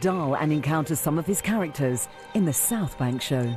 Dahl and encounters some of his characters in the South Bank Show.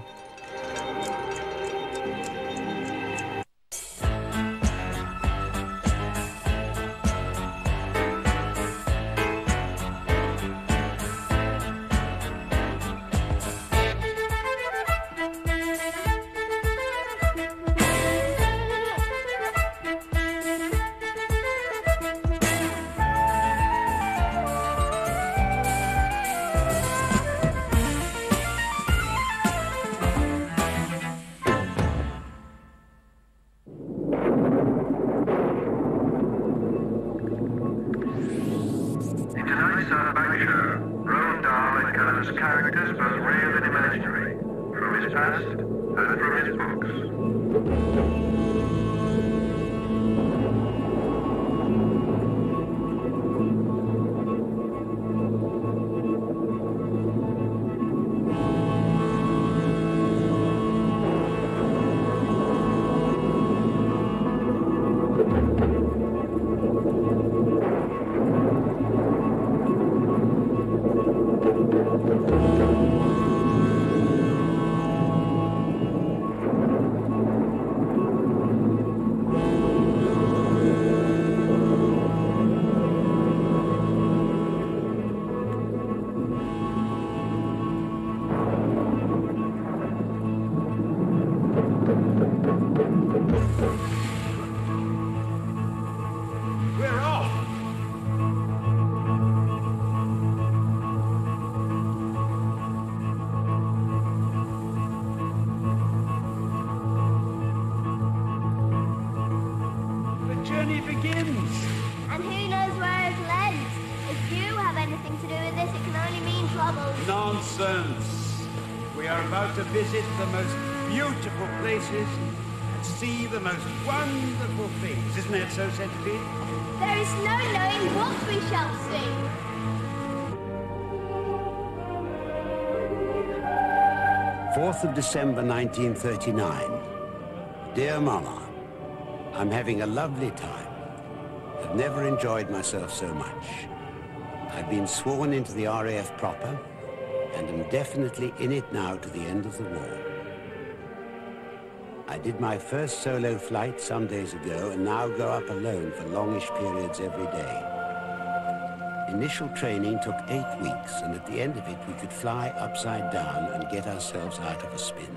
Visit the most beautiful places and see the most wonderful things. Isn't that so, Centipede? There is no knowing what we shall see. Fourth of December, 1939. Dear Mama, I'm having a lovely time. I've never enjoyed myself so much. I've been sworn into the RAF proper, and am definitely in it now to the end of the war. I did my first solo flight some days ago and now go up alone for longish periods every day. Initial training took eight weeks and at the end of it we could fly upside down and get ourselves out of a spin.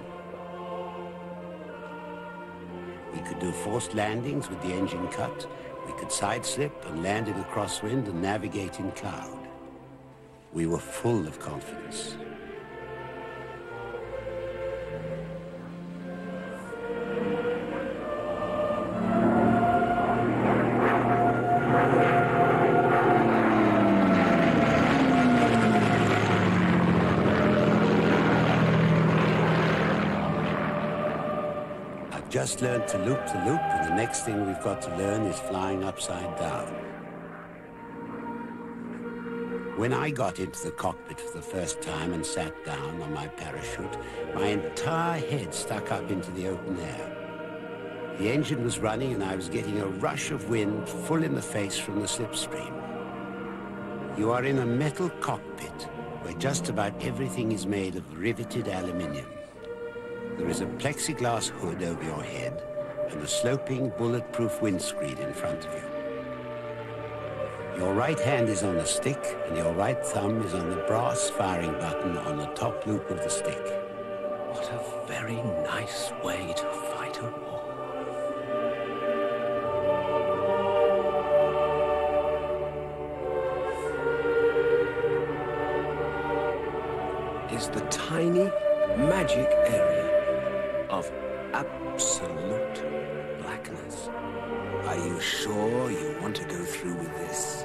We could do forced landings with the engine cut. We could sideslip and land in a crosswind and navigate in cloud. We were full of confidence. I've just learned to loop the loop, and the next thing we've got to learn is flying upside down. When I got into the cockpit for the first time and sat down on my parachute, my entire head stuck up into the open air. The engine was running and I was getting a rush of wind full in the face from the slipstream. You are in a metal cockpit where just about everything is made of riveted aluminium. There is a plexiglass hood over your head and a sloping bulletproof windscreen in front of you. Your right hand is on the stick, and your right thumb is on the brass firing button on the top loop of the stick. What a very nice way to fight a war. Is the tiny magic area of absolute blackness. Are you sure you want to go through with this?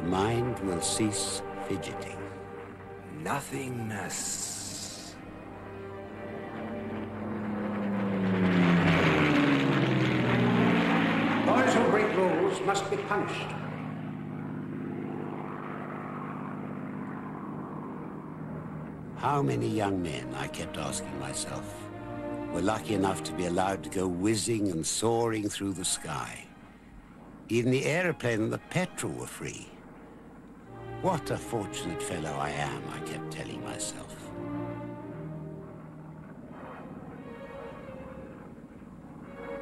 The mind will cease fidgeting. Nothingness. Boys who break rules must be punished. How many young men, I kept asking myself, were lucky enough to be allowed to go whizzing and soaring through the sky? Even the aeroplane and the petrol were free. What a fortunate fellow I am, I kept telling myself.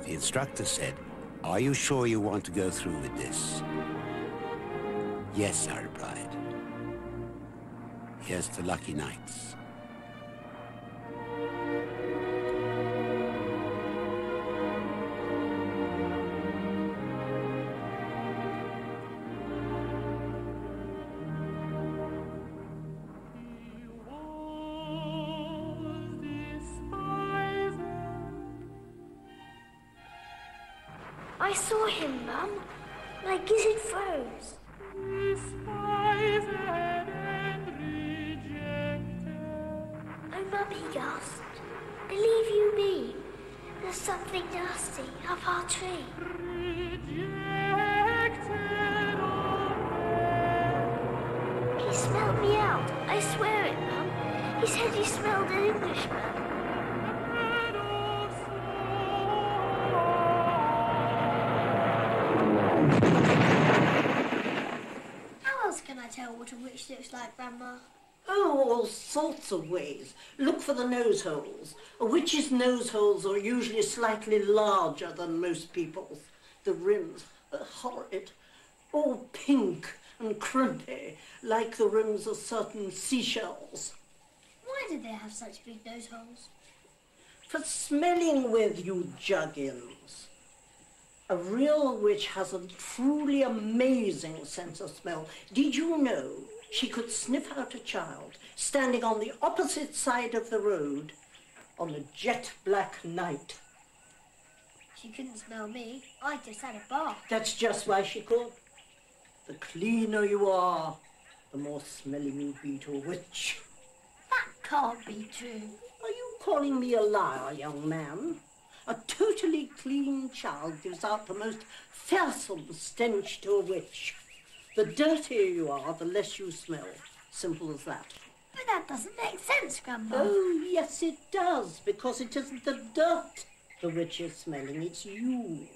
The instructor said, are you sure you want to go through with this? Yes, I replied. Here's to lucky nights. Sorts of ways. Look for the nose holes. A witch's nose holes are usually slightly larger than most people's. The rims are horrid, all pink and crimpy, like the rims of certain seashells. Why do they have such big nose holes? For smelling with, you juggins. A real witch has a truly amazing sense of smell. Did you know she could sniff out a child standing on the opposite side of the road on a jet black night? She couldn't smell me. I just had a bath. That's just why she called. The cleaner you are, the more smelly you'd be to a witch. That can't be true. Are you calling me a liar, young man? A totally clean child gives out the most fearsome stench to a witch. The dirtier you are, the less you smell. Simple as that. But that doesn't make sense, Grandma. Oh, yes, it does, because it isn't the dirt the witch is smelling, it's you.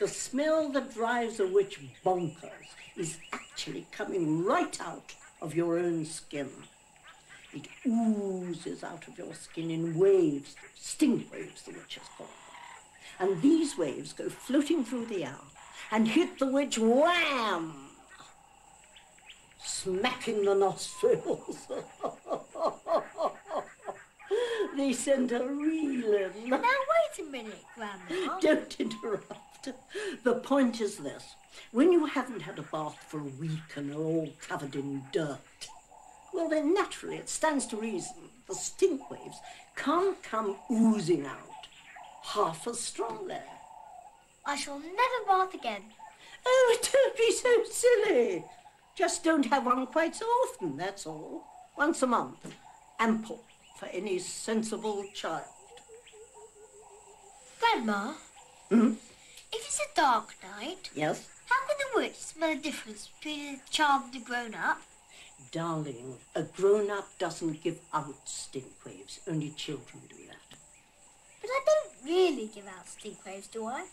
The smell that drives a witch bonkers is actually coming right out of your own skin. It oozes out of your skin in waves, stink waves, the witches call them. And these waves go floating through the air and hit the witch wham! Smack in the nostrils. they send a reeling. Now wait a minute, Grandma. Don't interrupt. The point is this. When you haven't had a bath for a week and are all covered in dirt, well, then naturally it stands to reason the stink waves can't come oozing out half as strongly. I shall never bath again. Oh, don't be so silly. Just don't have one quite so often, that's all. Once a month. Ample for any sensible child. Grandma, Hmm? if it's a dark night, Yes? how can the witch smell a difference between a child and a grown up? Darling, a grown-up doesn't give out stink waves. Only children do that. But I don't really give out stink waves, do I?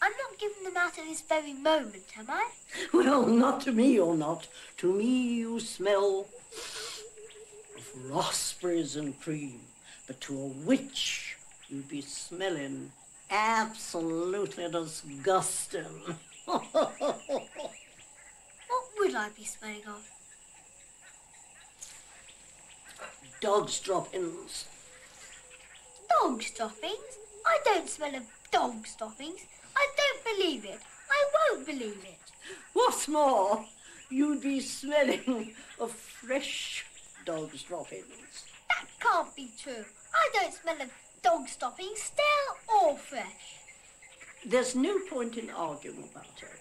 I'm not giving them out at this very moment, am I? Well, not to me or not. To me you smell of raspberries and cream. But to a witch you'd be smelling absolutely disgusting. What would I be smelling of? Dog's droppings. Dog stoppings? I don't smell of dog stoppings. I don't believe it. I won't believe it. What's more, you'd be smelling of fresh dog's droppings. That can't be true. I don't smell of dog stoppings, stale or fresh. There's no point in arguing about it.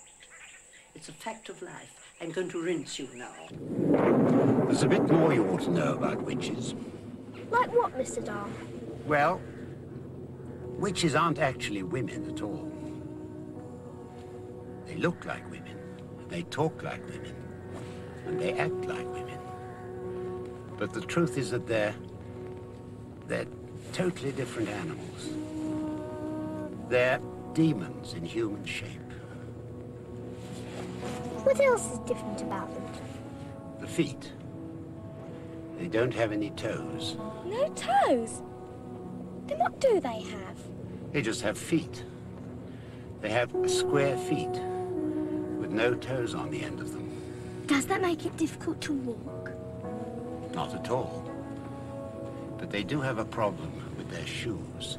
It's a fact of life. I'm going to rinse you now. There's a bit more you ought to know about witches. Like what, Mr. Dark? Well, witches aren't actually women at all. They look like women, they talk like women, and they act like women. But the truth is that they're... they're totally different animals. They're demons in human shape. What else is different about them? The feet. They don't have any toes. No toes? Then what do they have? They just have feet. They have square feet no toes on the end of them. Does that make it difficult to walk? Not at all. But they do have a problem with their shoes.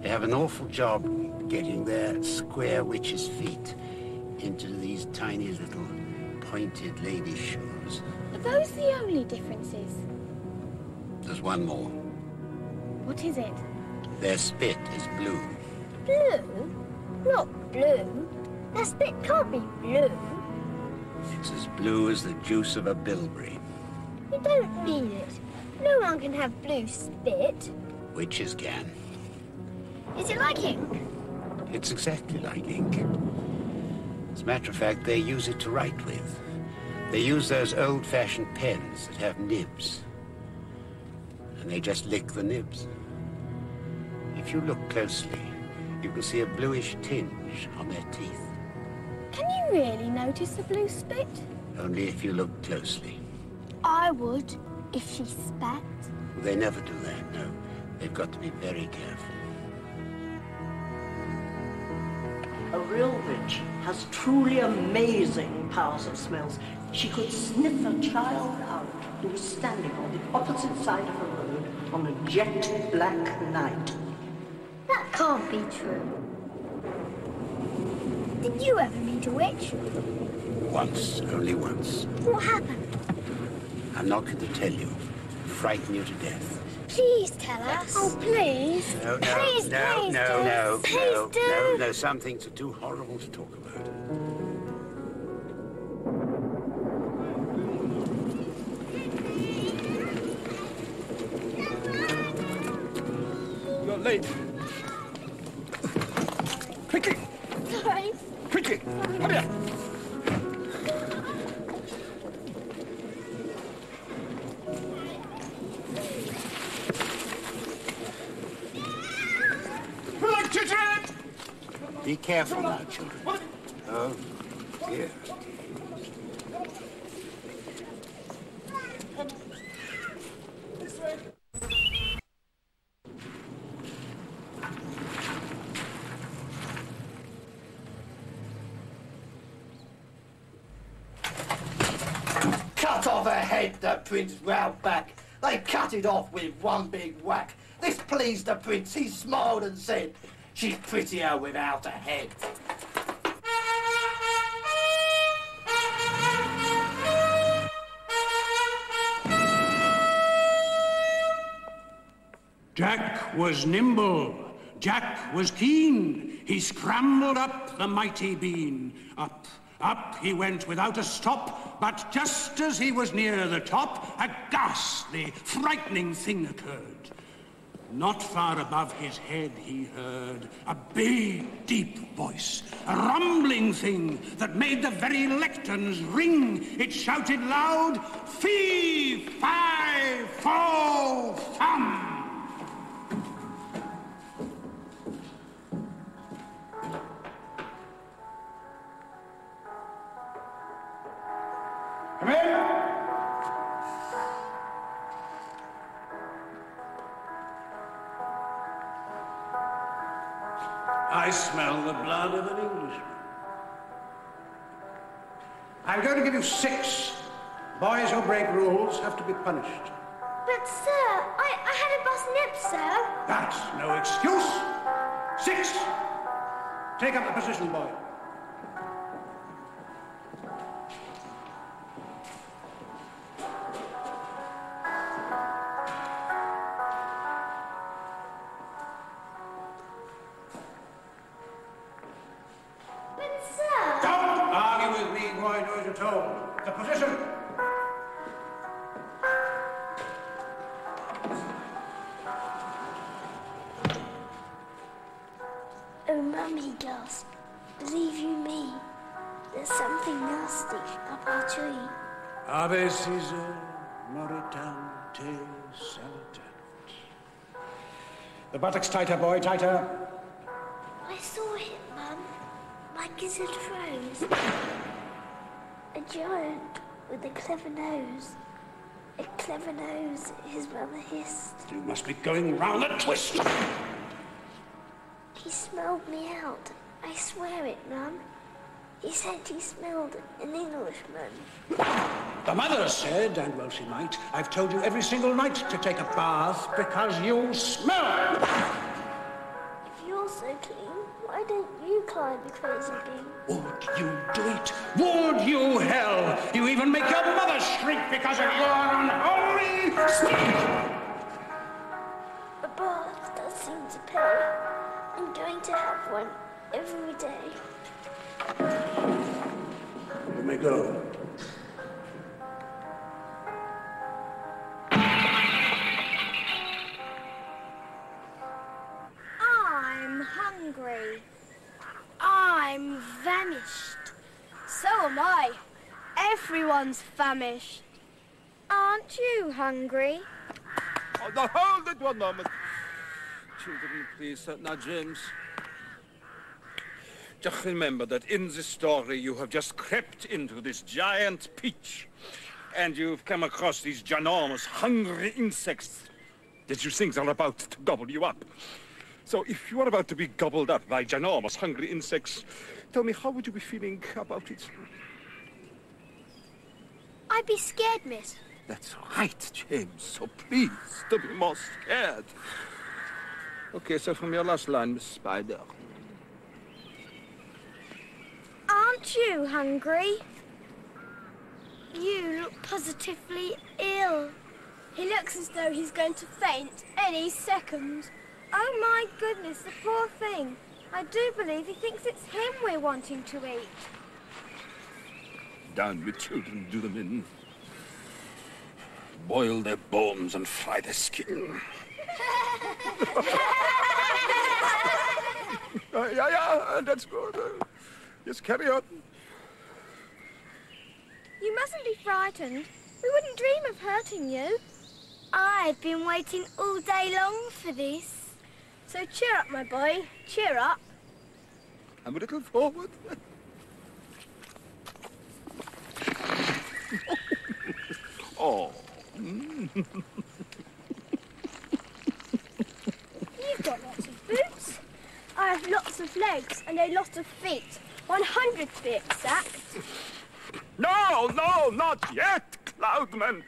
They have an awful job getting their square witch's feet into these tiny little pointed lady shoes. Are those the only differences? There's one more. What is it? Their spit is blue. Blue? Not blue. That spit can't be blue. It's as blue as the juice of a bilberry. You don't mean it. No one can have blue spit. Witches can. Is it like ink? It's exactly like ink. As a matter of fact, they use it to write with. They use those old-fashioned pens that have nibs. And they just lick the nibs. If you look closely, you can see a bluish tinge on their teeth. Can you really notice the blue spit? Only if you look closely. I would, if she spat. They never do that, no. They've got to be very careful. A real witch has truly amazing powers of smells. She could sniff a child out who was standing on the opposite side of a road on a jet black night. That can't be true. Did you ever meet a witch? Once, only once. What happened? I'm not going to tell you. Frighten you to death. Please tell us. Oh, please. No, no, please, no, please no, do. no, please no, do. no, no. Some things are too horrible to talk about. Be careful now, children. Oh, dear. Cut off her head, the prince growled back. They cut it off with one big whack. This pleased the prince. He smiled and said, She's prettier without a head. Jack was nimble. Jack was keen. He scrambled up the mighty bean. Up, up he went without a stop. But just as he was near the top, a ghastly, frightening thing occurred. Not far above his head he heard a big, deep voice, a rumbling thing that made the very lecterns ring. It shouted loud, Fee, fi, fo, fum. Come in. Smell the blood of an Englishman. I'm going to give you six. Boys who break rules have to be punished. But, sir, I, I had a bus nip, sir. That's no excuse. Six. Take up the position, boy. Buttocks tighter, boy, tighter. I saw him, Mum. My gizzard froze. A giant with a clever nose. A clever nose, his mother hissed. You must be going round a twist. He smelled me out. I swear it, Mum. He said he smelled an Englishman. The mother said, and well she might, I've told you every single night to take a bath because you smell. If you're so clean, why don't you climb the crazy beam? Would you do it? Would you, hell? You even make your mother shriek because of your unholy smell. A bath does seem to pay. I'm going to have one every day. You me go. I'm hungry. I'm famished. So am I. Everyone's famished. Aren't you hungry? Oh, now hold it one moment. Children, please. Now, James. Just remember that in this story you have just crept into this giant peach and you've come across these ginormous hungry insects that you think are about to gobble you up. So if you are about to be gobbled up by ginormous hungry insects, tell me, how would you be feeling about it? I'd be scared, miss. That's right, James. So please, don't be more scared. Okay, so from your last line, Miss Spider. Aren't you hungry? You look positively ill. He looks as though he's going to faint any second. Oh my goodness, the poor thing. I do believe he thinks it's him we're wanting to eat. Down with children, do them in. Boil their bones and fry their skin. Yeah, yeah, that's good. Yes, carry on. You mustn't be frightened. We wouldn't dream of hurting you. I've been waiting all day long for this. So cheer up, my boy. Cheer up. I'm a little forward. oh. You've got lots of boots. I have lots of legs and a lot of feet. 100 to be exact. No, no, not yet, Cloudman.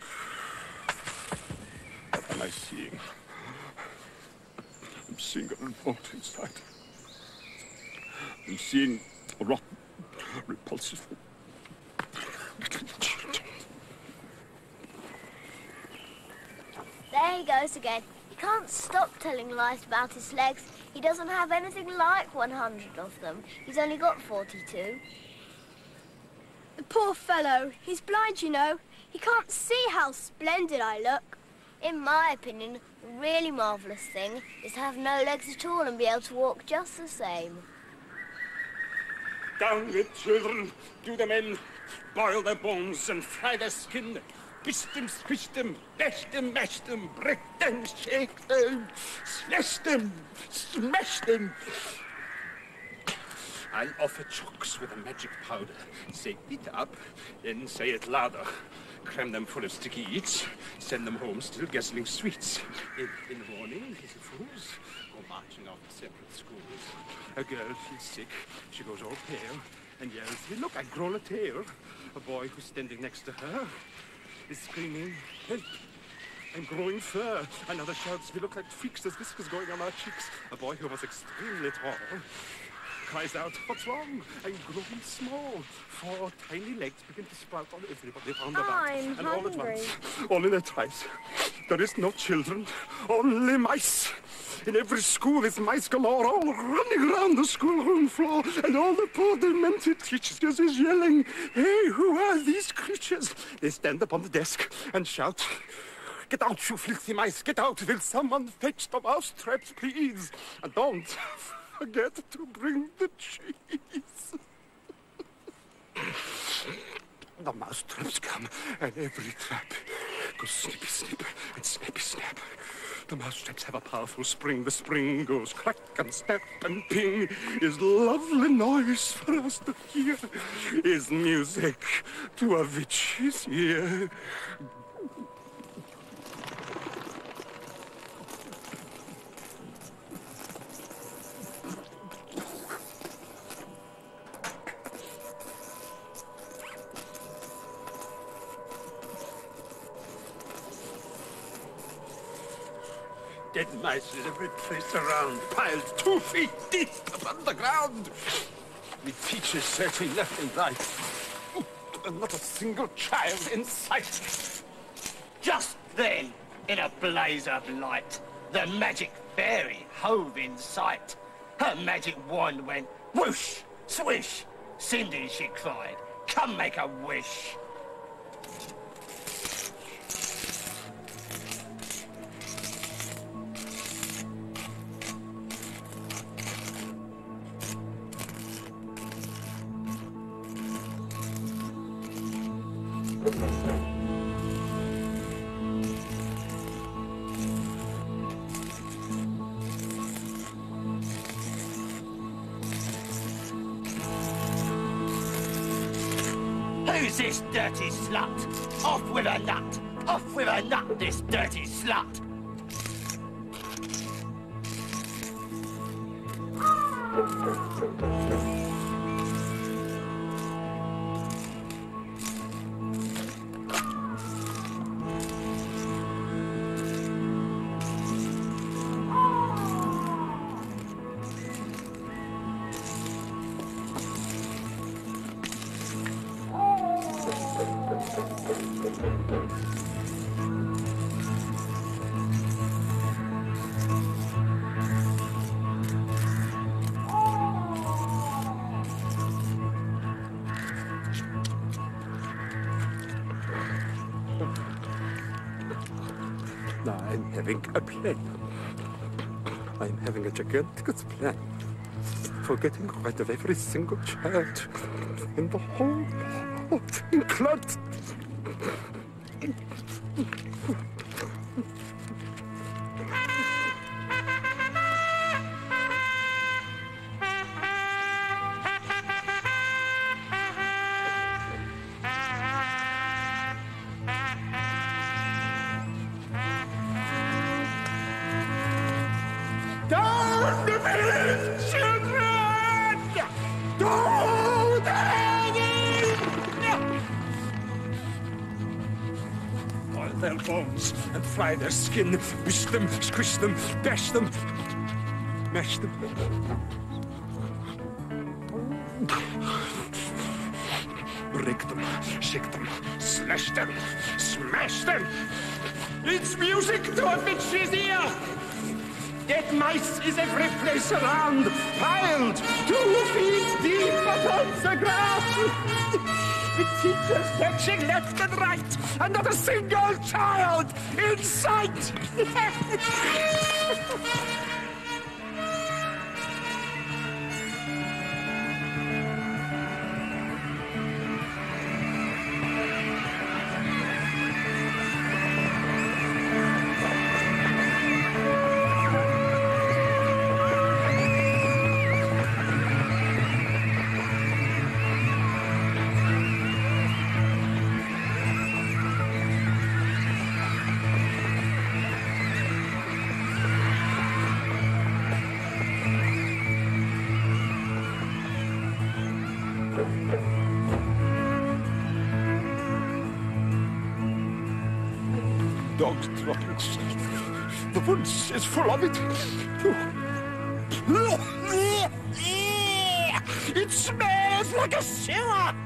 What am I seeing? I'm seeing a revolt inside. I'm seeing a rotten, repulsive. There he goes again. He can't stop telling lies about his legs. He doesn't have anything like 100 of them. He's only got 42. The poor fellow. He's blind, you know. He can't see how splendid I look. In my opinion, the really marvellous thing is to have no legs at all and be able to walk just the same. Down with children, do them in, boil their bones and fry their skin. Twist them, mash them, break them, shake them, slash them, smash them. I'll offer chocks with a magic powder. Say it up, then say it louder. Cram them full of sticky eats, send them home still guzzling sweets. In, in the morning, little fools go marching off to separate schools. A girl feels sick, she goes all pale and yells, look, I've grown a tail. A boy who's standing next to her is screaming, help. I'm growing fur. Another shouts, we look like freaks, there's whiskers going on our cheeks. A boy who was extremely tall cries out, what's wrong? I'm growing small. Four tiny legs begin to sprout on everybody round about. I'm and all at once, all in a trice. There is no children, only mice. In every school is mice galore, all running around the schoolroom floor, and all the poor demented teachers is yelling, Hey, who are these creatures? They stand upon the desk and shout, Get out, you filthy mice, get out! Will someone fetch the mouse traps, please? And don't forget to bring the cheese. the mouse traps come, and every trap goes snippy snip and snappy snap. The mousetraps have a powerful spring. The spring goes crack and snap and ping. Is lovely noise for us to hear. Is music to a witch's ear. Dead mice is every place around, piled two feet deep upon the ground. With teachers searching left and right. And not a single child in sight. Just then, in a blaze of light, the magic fairy hove in sight. Her magic wand went whoosh, swish. Cindy, she cried, come make a wish. This dirty slut? Off with a nut! Off with a nut, this dirty slut! Gigantic plan for getting rid of every single child in the whole of England. Their bones and fry their skin, bish them, squish them, bash them, mash them. Break them, shake them, slash them, smash them. It's music to a bitch's ear. Dead mice is every place around, piled two feet deep upon the ground. With teachers searching left and right, and not a single child in sight. Is full of it. It smells like a sewer.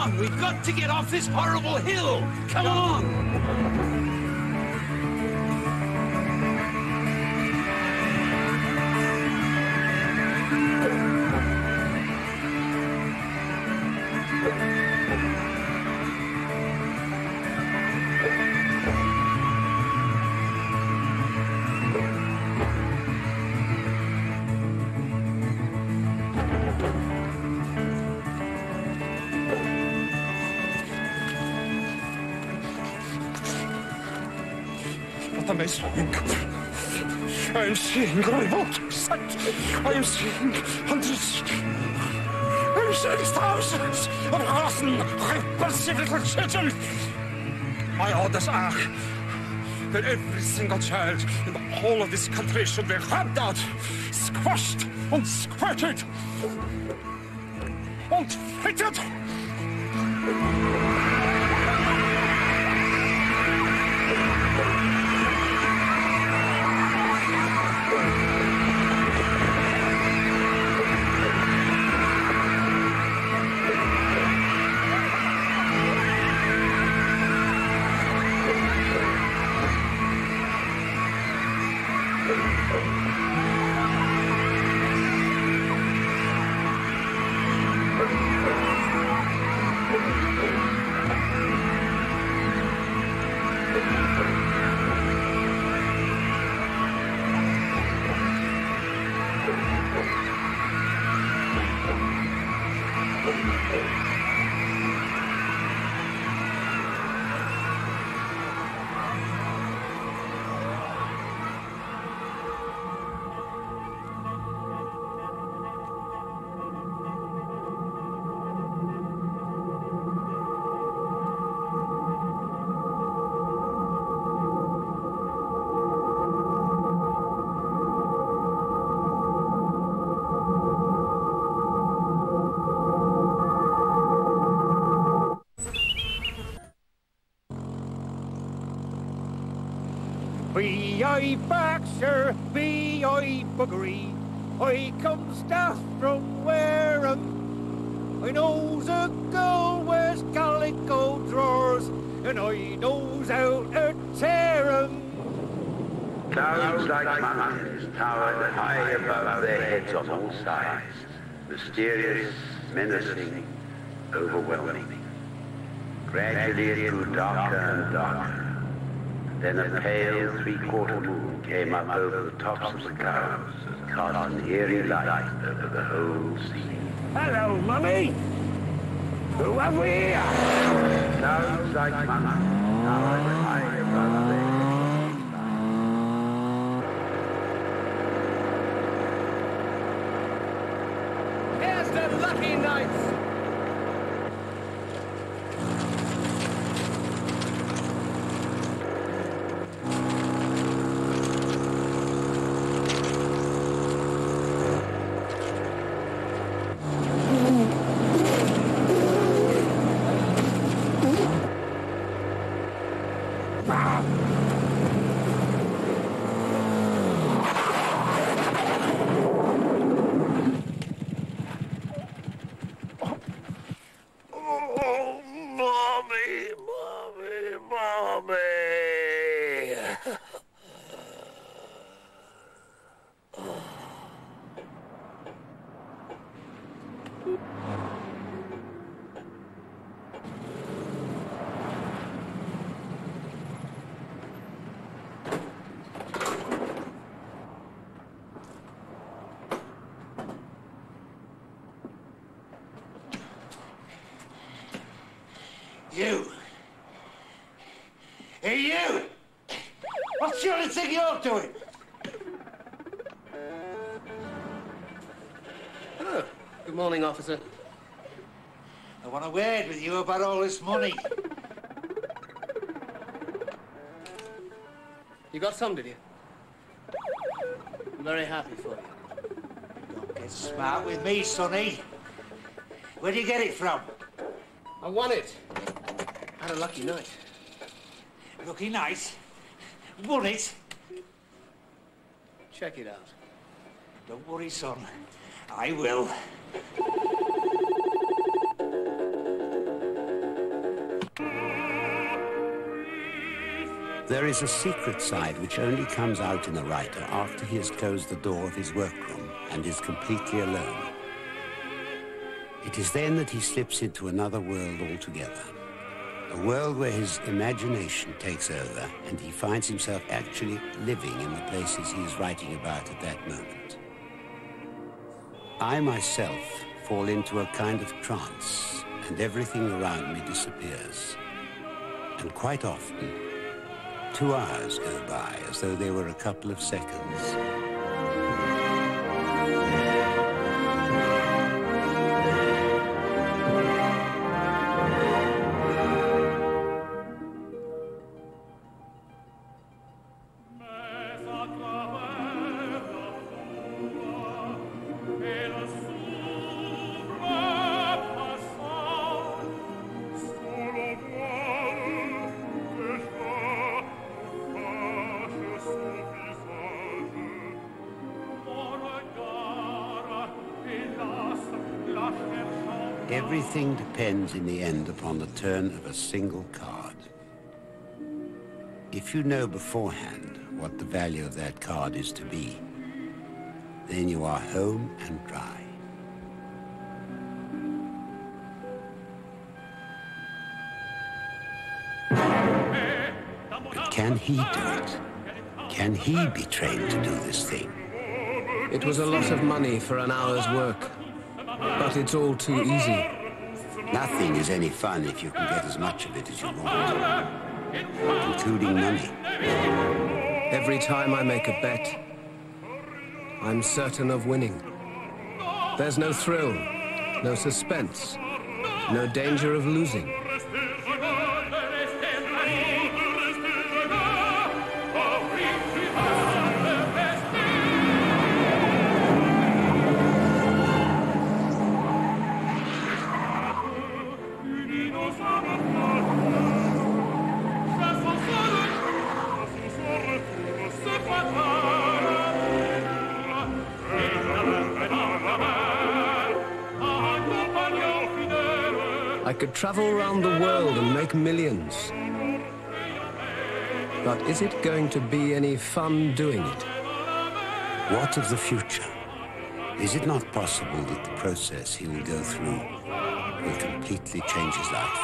On, we've got to get off this horrible hill. Come on. Seeing remote sight. I am seeing hundreds. I am seeing thousands of rotten, repulsive little children. My orders are that every single child in the whole of this country should be rubbed out, squashed and squirted and fitted. B.I. Baxter, B.I. Buggery. I comes daft from Wareham. I knows a girl wears calico drawers, and I knows how to tear 'em. Clouds like mountains towered high above their heads on all sides, mysterious, menacing, overwhelming. Gradually it grew darker and darker. Then a pale three-quarter moon came up over the tops of the clouds and cast an eerie light over the whole scene. Hello, Mummy. Who have we here? Clouds like mountains towered high above their Here's the lucky knights. Oh, mommy, mommy, mommy. You. Hey, you! What you think you're? Oh, good morning, officer. I want a word with you about all this money. You got some, did you? I'm very happy for you. Don't get smart with me, sonny. Where'd you get it from? I won it. Had a lucky night. Lucky night. Won it. Check it out. Don't worry, son. I will. There is a secret side which only comes out in the writer after he has closed the door of his workroom and is completely alone. It is then that he slips into another world altogether. A world where his imagination takes over and he finds himself actually living in the places he is writing about at that moment. I myself fall into a kind of trance and everything around me disappears. And quite often, Two hours go by as though they were a couple of seconds. Everything depends in the end upon the turn of a single card. If you know beforehand what the value of that card is to be, then you are home and dry. But can he do it? Can he be trained to do this thing? It was a lot of money for an hour's work, but it's all too easy. Nothing is any fun if you can get as much of it as you want, including money. Every time I make a bet, I'm certain of winning. There's no thrill, no suspense, no danger of losing. Travel around the world and make millions. But is it going to be any fun doing it? What of the future? Is it not possible that the process he will go through will completely change his life?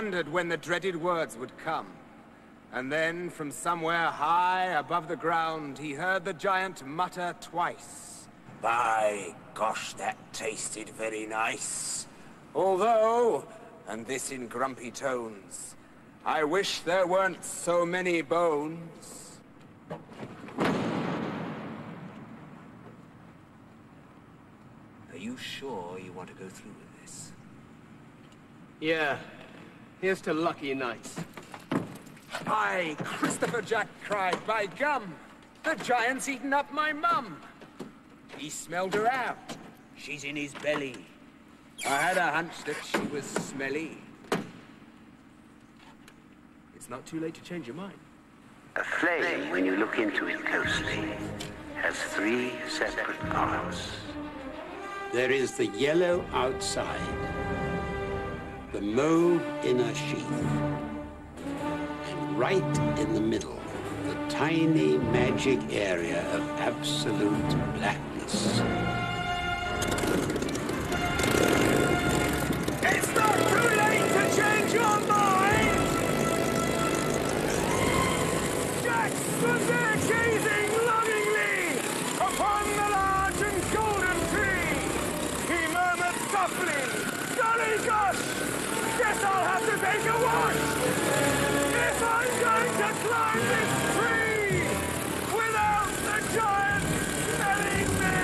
Wondered when the dreaded words would come. And then, from somewhere high above the ground, he heard the giant mutter twice. By gosh, that tasted very nice. Although, and this in grumpy tones, I wish there weren't so many bones. Are you sure you want to go through with this? Yeah. Here's to lucky nights. Aye, Christopher Jack cried, by gum! The giant's eaten up my mum! He smelled her out. She's in his belly. I had a hunch that she was smelly. It's not too late to change your mind. A flame, when you look into it closely, has three separate parts. There is the yellow outside, the mauve inner sheath, and right in the middle, the tiny magic area of absolute blackness. Take a wash! If I'm going to climb this tree without the giant smelling me!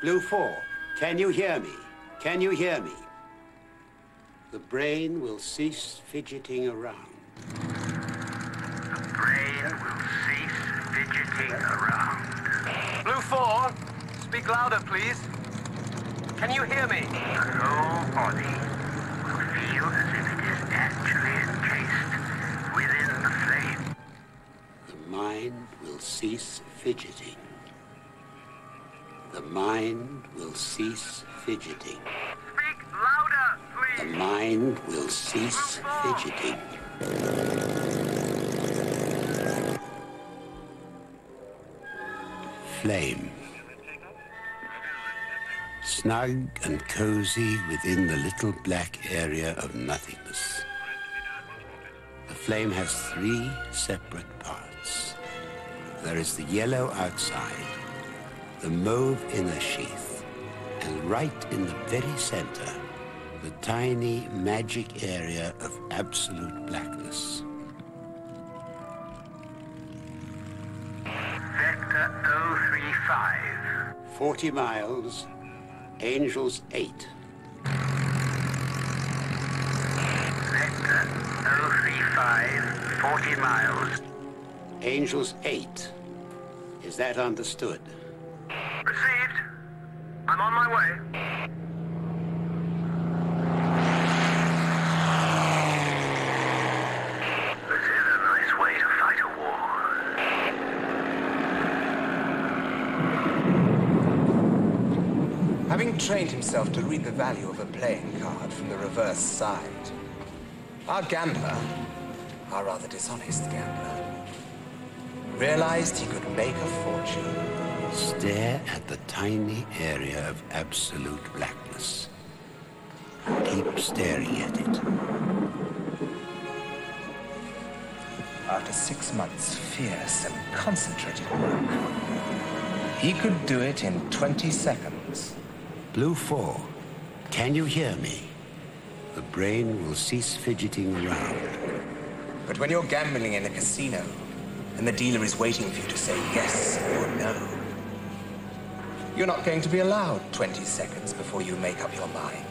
Blue 4, can you hear me? Can you hear me? The brain will cease fidgeting around. The brain will cease fidgeting around. Blue 4, speak louder, please. Can you hear me? The whole body will feel as if it is actually encased within the flame. The mind will cease fidgeting. The mind will cease fidgeting. Speak louder, please. The mind will cease fidgeting. Flame. Snug and cozy within the little black area of nothingness. The flame has three separate parts. There is the yellow outside, the mauve inner sheath, and right in the very center, the tiny magic area of absolute blackness. Vector 035. 40 miles, Angels 8. Vector 035, 40 miles. Angels 8. Is that understood? Received. I'm on my way. This is a nice way to fight a war. Having trained himself to read the value of a playing card from the reverse side, our gambler, our rather dishonest gambler, realized he could make a fortune. Stare at the tiny area of absolute blackness. Keep staring at it. After six months' fierce and concentrated work, he could do it in 20 seconds. Blue 4, can you hear me? The brain will cease fidgeting around. But when you're gambling in a casino, and the dealer is waiting for you to say yes or no, you're not going to be allowed 20 seconds before you make up your mind.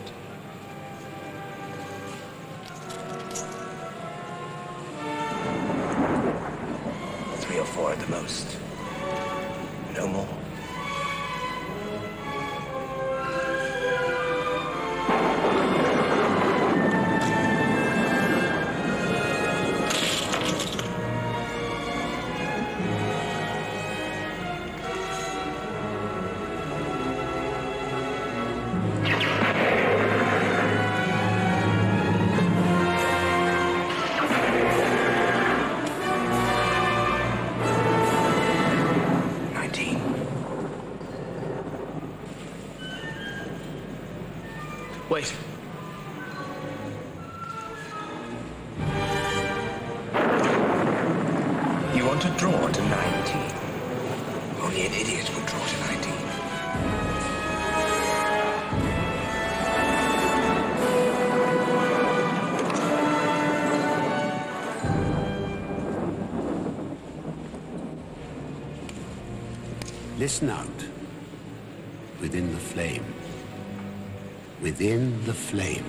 Within the flame.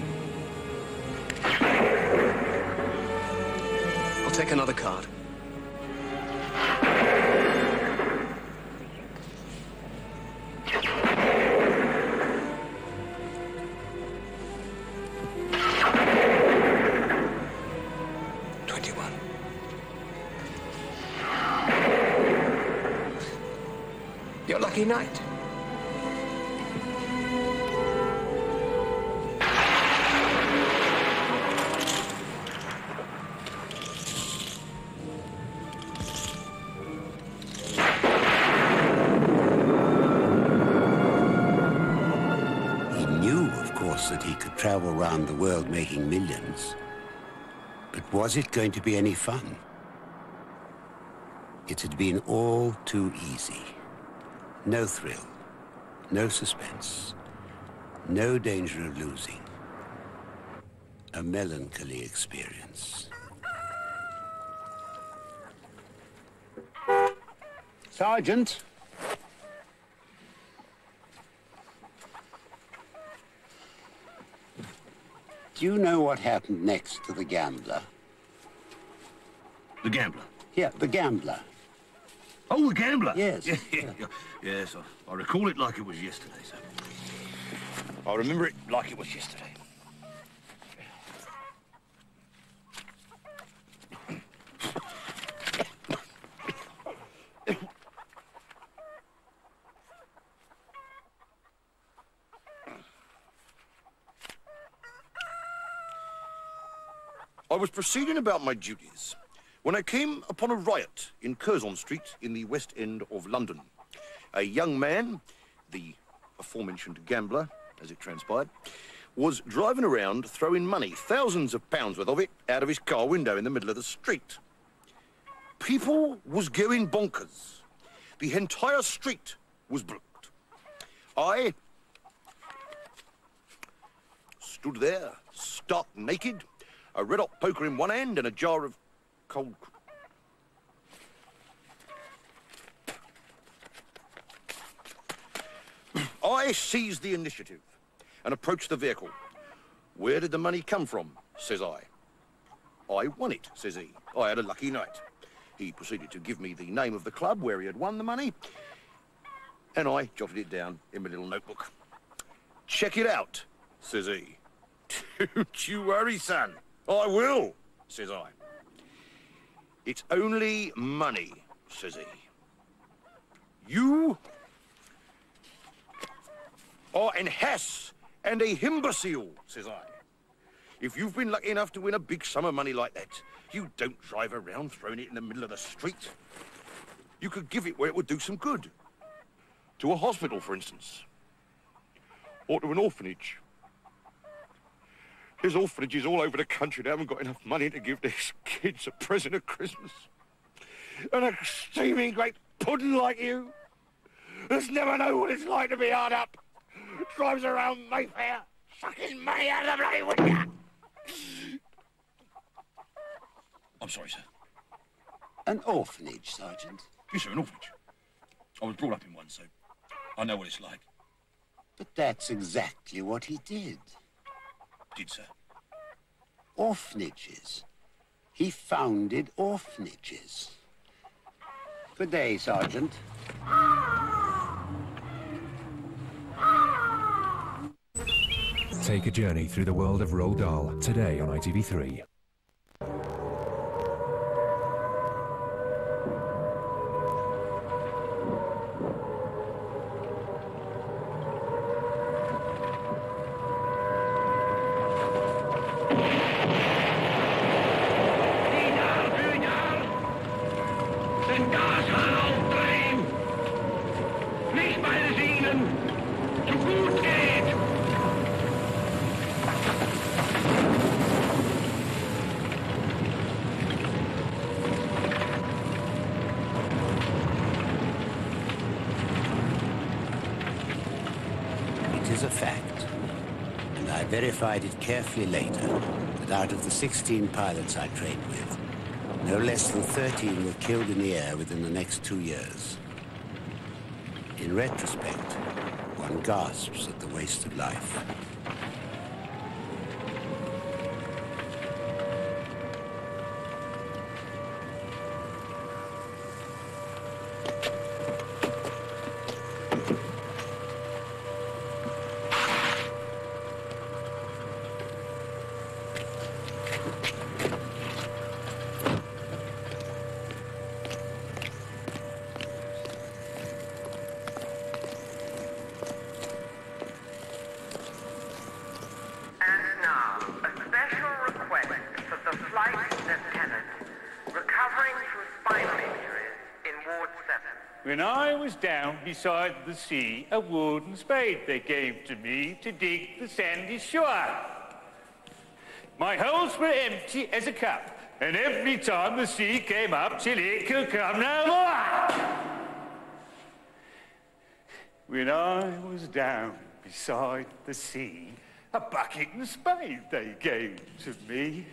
I'll take another card. Twenty-one. Your lucky night. Was it going to be any fun? It had been all too easy. No thrill, no suspense, no danger of losing. A melancholy experience. Sergeant. Do you know what happened next to the gambler? The gambler? Yeah, the gambler. Oh, the gambler? Yes. Yeah, yeah, yeah. Yes, I, I recall it like it was yesterday, sir. I remember it like it was yesterday. I was proceeding about my duties when I came upon a riot in Curzon Street in the West End of London. A young man, the aforementioned gambler, as it transpired, was driving around throwing money, thousands of pounds worth of it, out of his car window in the middle of the street. People was going bonkers. The entire street was blocked. I stood there, stark naked, a red hot poker in one hand and a jar of cold. I seized the initiative and approached the vehicle. Where did the money come from? says I. I won it, says he. I had a lucky night. He proceeded to give me the name of the club where he had won the money, and I jotted it down in my little notebook. Check it out, says he. Don't you worry, son. I will, says I. It's only money, says he. You are an Hess and a imbecile, says I. If you've been lucky enough to win a big sum of money like that, you don't drive around throwing it in the middle of the street. You could give it where it would do some good. To a hospital, for instance. Or to an orphanage. There's orphanages all over the country that haven't got enough money to give their kids a present at Christmas. And a steaming great pudding like you, that's never known what it's like to be hard up, drives around Mayfair, sucking money out of the bloody window. I'm sorry, sir. An orphanage, Sergeant. Yes, sir, an orphanage. I was brought up in one, so I know what it's like. But that's exactly what he did. Did, sir? Orphanages. He founded orphanages. Good day, Sergeant. Take a journey through the world of Roald Dahl today on ITV3. Carefully later, that out of the 16 pilots I trained with, no less than 13 were killed in the air within the next two years. In retrospect, one gasps at the waste of life. When I was down beside the sea, a wooden spade they gave to me to dig the sandy shore. My holes were empty as a cup, and every time the sea came up till it could come no more. When I was down beside the sea, a bucket and spade they gave to me.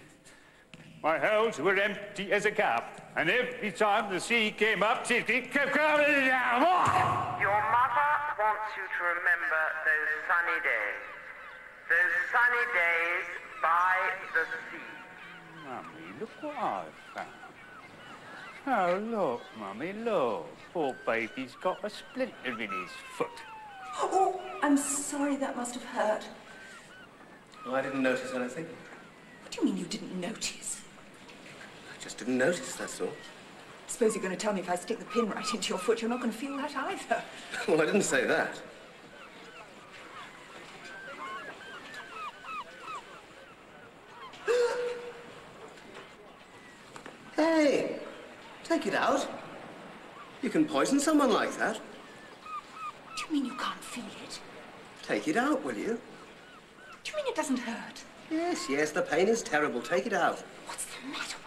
My holes were empty as a cup, and every time the sea came up, till it kept coming down more. Your mother wants you to remember those sunny days. Those sunny days by the sea. Mummy, look what I've found. Oh, look, Mummy, look. Poor baby's got a splinter in his foot. Oh, I'm sorry that must have hurt. Oh, I didn't notice anything. What do you mean you didn't notice? I just didn't notice, that's all. I suppose you're going to tell me if I stick the pin right into your foot, you're not going to feel that either. well, I didn't say that. Hey, take it out. You can poison someone like that. Do you mean you can't feel it? Take it out, will you? Do you mean it doesn't hurt? Yes, yes, the pain is terrible. Take it out. What's the matter?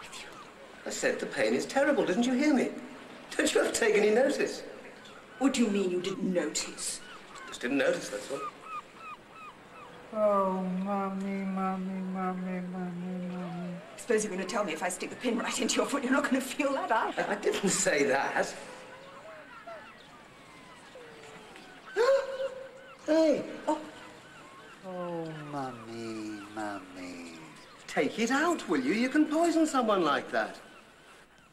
I said the pain is terrible. Didn't you hear me? Don't you ever take any notice? What do you mean you didn't notice? Just didn't notice, that's all. Oh, mummy, mummy, mummy, mummy, mummy. Suppose you're going to tell me if I stick the pin right into your foot, you're not going to feel that either. I didn't say that. hey. Oh. Oh, mummy, mummy. Take it out, will you? You can poison someone like that.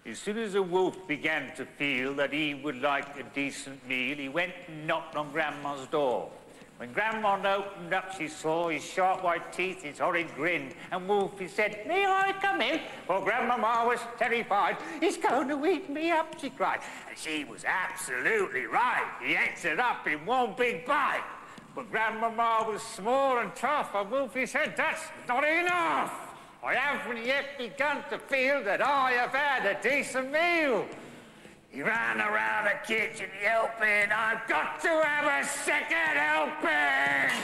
As soon as the wolf began to feel that he would like a decent meal, he went and knocked on Grandma's door. When Grandma opened up, she saw his sharp white teeth, his horrid grin, and Wolfie said, May I come in? Well, Grandmama was terrified. He's going to eat me up, she cried. And she was absolutely right. He ate it up in one big bite. But Grandmama was small and tough, and Wolfie said, That's not enough. I haven't yet begun to feel that I have had a decent meal. He ran around the kitchen yelping, I've got to have a second helping!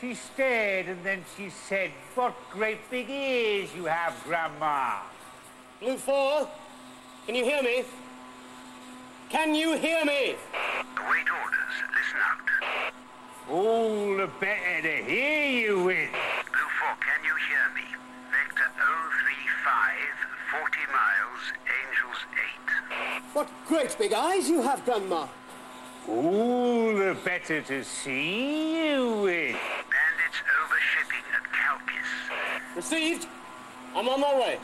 She stared and then she said, What great big ears you have, Grandma. Blue 4, can you hear me? Can you hear me? Await orders. Listen out. All the better to hear you with. Blue 4, can you hear me? Vector 035, 40 miles, Angels 8. What great big eyes you have, Grandma. All the better to see you with. Bandits overshipping at Kalkis. Received. I'm on my way.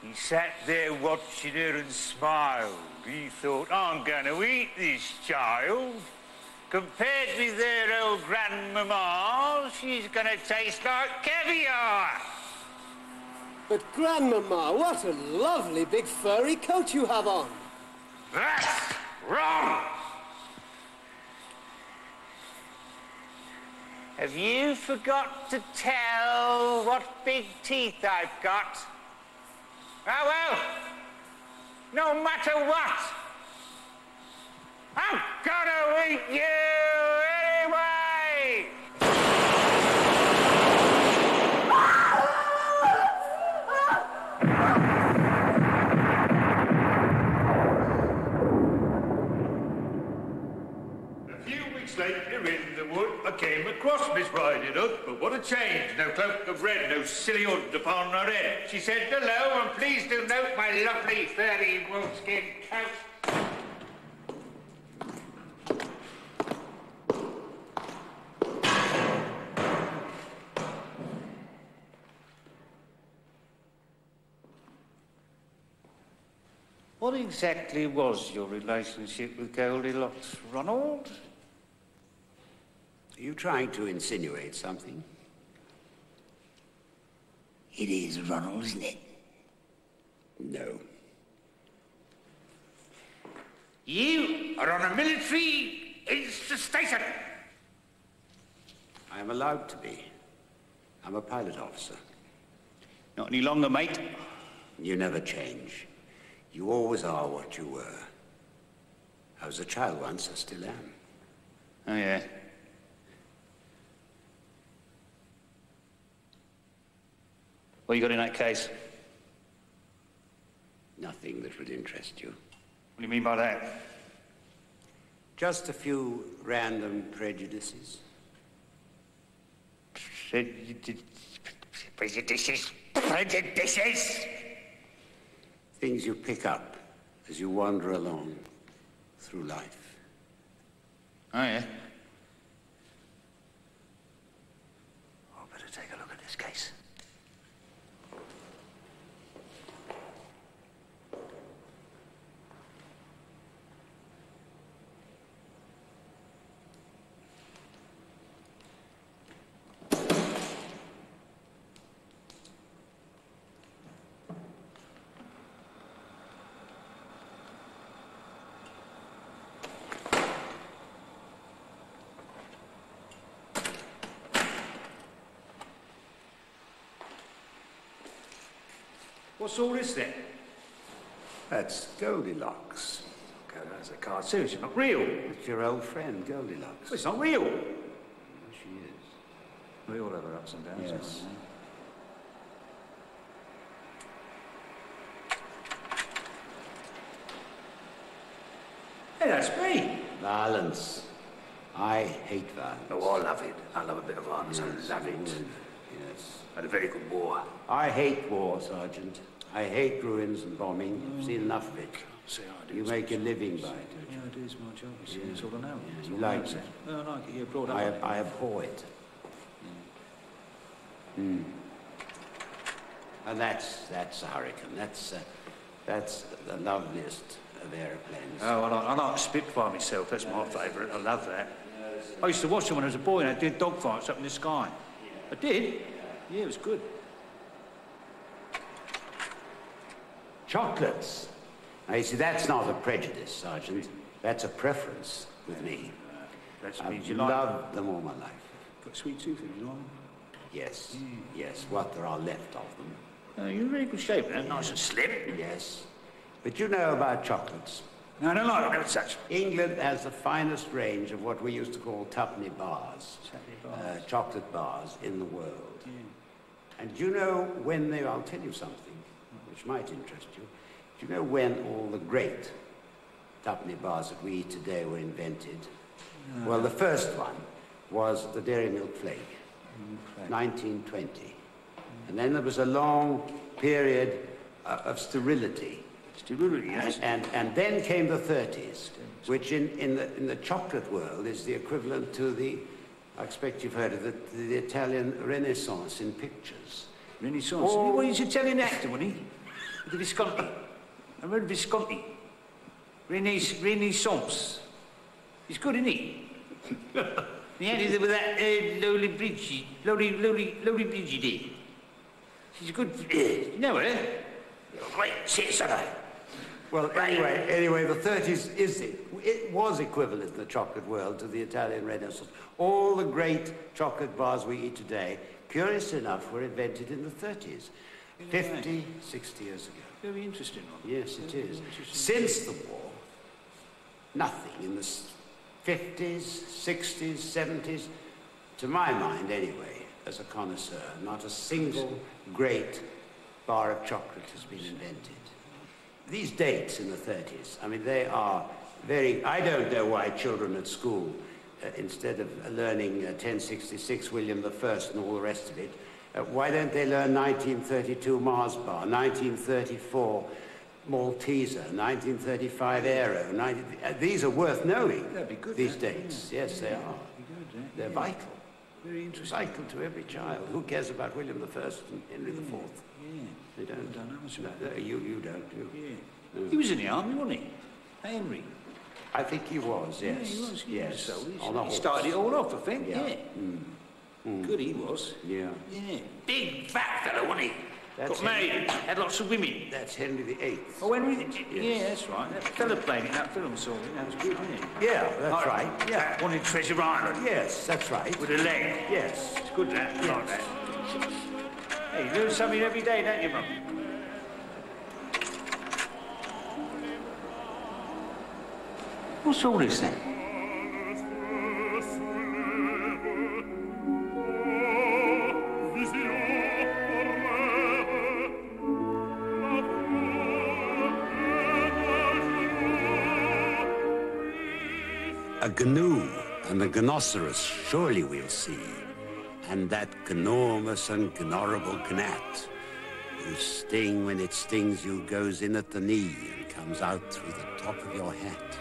He sat there watching her and smiled. He thought, I'm going to eat this child. Compared with their old grandmama, she's going to taste like caviar. But, Grandmama, what a lovely big furry coat you have on. That's wrong. Have you forgot to tell what big teeth I've got? Oh, well, no matter what, I'm gonna eat you anyway! A few weeks later in the wood, I came across Miss Riding Hood, but what a change. No cloak of red, no silly hood upon her head. She said, hello, and please do note my lovely fairy wolfskin coat. What exactly was your relationship with Goldilocks, Ronald? Are you trying to insinuate something? It is Ronald, isn't it? No. You are on a military station. I am allowed to be. I'm a pilot officer. Not any longer, mate. You never change. You always are what you were. I was a child once, I still am. Oh, yeah. What you got in that case? Nothing that would interest you. What do you mean by that? Just a few random prejudices. Prejudices? Prejudices? Things you pick up as you wander along through life. Oh, yeah? What's all this then? That's Goldilocks. That's a cartoon. It's not real. It's your old friend, Goldilocks. Well, it's not real. She is. We all have our ups and downs. Yes. Hey, that's me. Violence. I hate violence. Oh, I love it. I love a bit of violence. Yes, I love it. Yes. Had a very good war. I hate war, Sergeant. I hate ruins and bombing. I've seen enough of it. See, I do. You make a living by it. Yeah, I do. It's my job. It's, Yeah. it's all I know. Yeah, It's you like it? No, I like it. You're brought up. I. I abhor it. Hmm. And that's, that's a hurricane. That's, uh, that's the loveliest of aeroplanes. Oh, I like, I like Spitfire myself. That's my favourite. I love that. I used to watch them when I was a boy and I did dogfights up in the sky. I did? Yeah, it was good. Chocolates. Now, you see, that's not a prejudice, Sergeant. That's a preference with me. That I've means you like loved them all my life. Got sweet tooth, have you like them? Yes, yes, what there are left of them. Oh, you're in very good shape, man. Nice and slim. Yes. But you know about chocolates. No, I don't like them. Such. England has the finest range of what we used to call tuppenny bars, Uh, chocolate bars in the world. And do you know when they, I'll tell you something which might interest you. Do you know when all the great tuppenny bars that we eat today were invented? Well, the first one was the Dairy Milk Flake, 1920. And then there was a long period uh, of sterility. Sterility, yes. And, and, and then came the 30s, which in, in, the, in the chocolate world is the equivalent to the, I expect you've heard of it, the Italian Renaissance in pictures. Renaissance. Oh. Well, he's an Italian actor, wasn't he? The Visconti. I remember Visconti. Renaissance. Renaissance. He's good, isn't he? he had it with that uh, Lowly Bridgie. Lowly, Lowly, Lowly Bridgie did. She's good. Uh, you know her? Great citizen. Well, anyway, anyway, the 30s is it. it was equivalent in the chocolate world to the Italian Renaissance. All the great chocolate bars we eat today, curious enough, were invented in the 30s, 50, 60 years ago. Very interesting. Ron. Yes, it Very is. Since the war, nothing in the 50s, 60s, 70s, to my mind anyway, as a connoisseur, not a single great bar of chocolate has been invented. These dates in the 30s, I mean, they are very. I don't know why children at school, uh, instead of learning uh, 1066 William I and all the rest of it, why don't they learn 1932 Mars bar, 1934 Malteser, 1935 Aero? 19, uh, these are worth knowing. Good, These dates, yes, they are. They're vital. Very interesting. Vital to every child. Who cares about William I and Henry IV? Yeah. They don't. No, You, you don't, do Yeah. No. He was in the army, wasn't he? Henry. I think he was, yes. Yeah, he was. He yes. was so he's- On a he started it all off, I think. Yeah. Yeah. Mm. Good he was. Yeah. Yeah. Big fat fellow, wasn't he? That's Got married, had lots of women. That's Henry VIII. Oh, Henry, yeah, that's right. That fella playing in that film, saw me. That was good, wasn't it? Yeah, that's Like right. Yeah. One in Treasure Island. Yes, that's right. With a leg. Yes. It's good, that. I like that. Hey, you learn something every day, don't you, Mum? What's all this then? Gnu and the gnoceros surely we'll see. And that enormous and gnorrible gnat, whose sting when it stings you goes in at the knee and comes out through the top of your hat.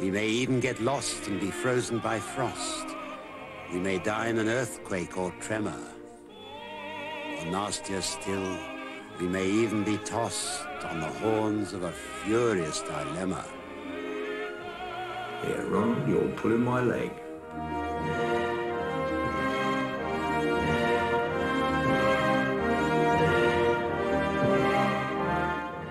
We may even get lost and be frozen by frost. We may die in an earthquake or tremor. Or nastier still, we may even be tossed on the horns of a furious dilemma. Here, Ron, you're pulling my leg.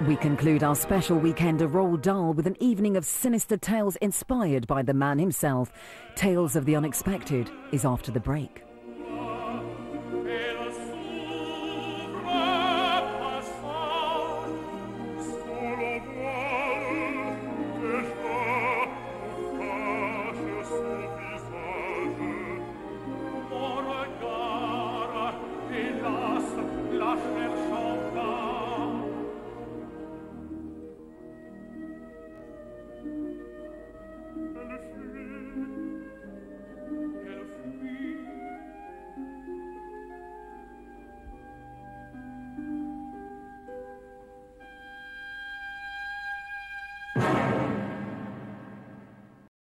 We conclude our special weekend of Roald Dahl with an evening of sinister tales inspired by the man himself. Tales of the Unexpected is after the break.